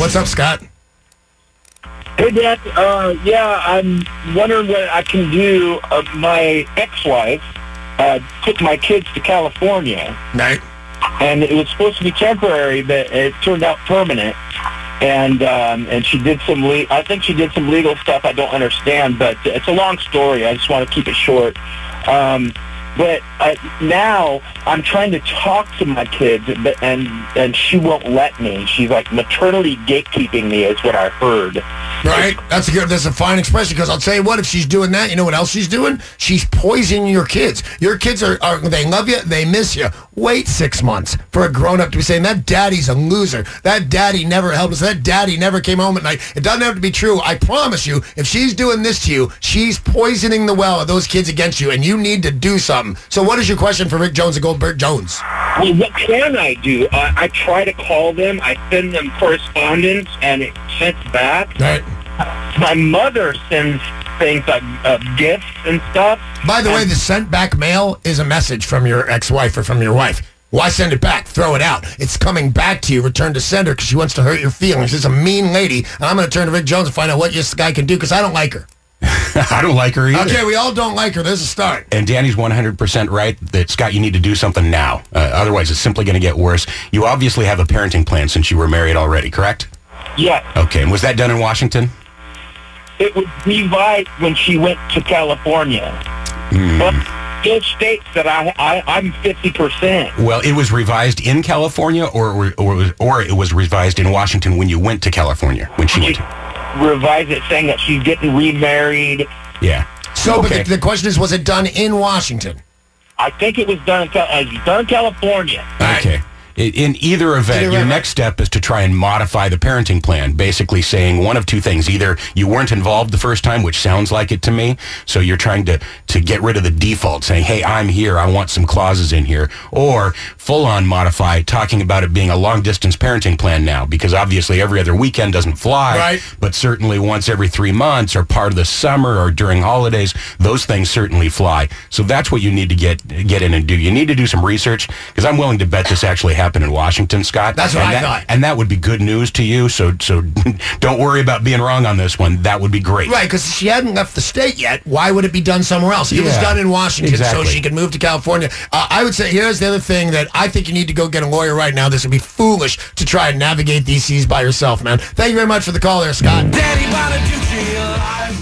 What's up, Scott? Hey, Dad. Uh, yeah, I'm wondering what I can do. Uh, my ex-wife uh, took my kids to California, Night. and it was supposed to be temporary, but it turned out permanent. And um, and she did some le- I think she did some legal stuff I don't understand, but it's a long story. I just want to keep it short. Um, but uh, now I'm trying to talk to my kids, but, and and she won't let me. She's like maternally gatekeeping me, is what I heard. Right? That's a good. That's a fine expression. Because I'll tell you what, if she's doing that, you know what else she's doing? She's poisoning your kids. Your kids are, are they love you, they miss you. Wait six months for a grown up to be saying that daddy's a loser. That daddy never helped us. That daddy never came home at night. It doesn't have to be true. I promise you, if she's doing this to you, she's poisoning the well of those kids against you, and you need to do something. So, what is your question for Rick Jones and Goldberg Jones? Well, what can I do? Uh, I try to call them. I send them correspondence, and it sent back. Right. My mother sends things like uh, gifts and stuff. By the way, the sent back mail is a message from your ex-wife or from your wife. Why send it back? Throw it out. It's coming back to you. Return to sender because she wants to hurt your feelings. She's a mean lady. And I'm going to turn to Rick Jones and find out what this guy can do because I don't like her. I don't like her either. Okay, we all don't like her. There's a start. And Danny's 100% right that, Scott, you need to do something now. Uh, otherwise, it's simply going to get worse. You obviously have a parenting plan since you were married already, correct? Yes, Okay. And was that done in Washington? it was revised when she went to California. But still states that I, I I'm fifty percent. Well, it was revised in California, or or or it was revised in Washington when you went to California when she went. She To, revised it saying that she's getting remarried. yeah. So, Okay. but the, the question is, was it done in Washington? I think it was done in, uh, it was done in California. Okay. In either event, Either your way, next step is to try and modify the parenting plan, basically saying one of two things. Either you weren't involved the first time, which sounds like it to me, so you're trying to, to get rid of the default, saying, hey, I'm here, I want some clauses in here, or full on modify, talking about it being a long distance parenting plan now, because obviously every other weekend doesn't fly, Right. but certainly once every three months or part of the summer or during holidays, those things certainly fly. So that's what you need to get get in and do. You need to do some research because I'm willing to bet this actually happened in Washington, Scott. That's what and I that, thought. And that would be good news to you. So so don't worry about being wrong on this one. That would be great. Right, because she hadn't left the state yet. Why would it be done somewhere else? It was done in Washington exactly. so she could move to California. Uh, I would say here's the other thing that I think you need to go get a lawyer right now. This would be foolish to try and navigate these seas by yourself, man. Thank you very much for the call there, Scott. Danny Bonaduce, life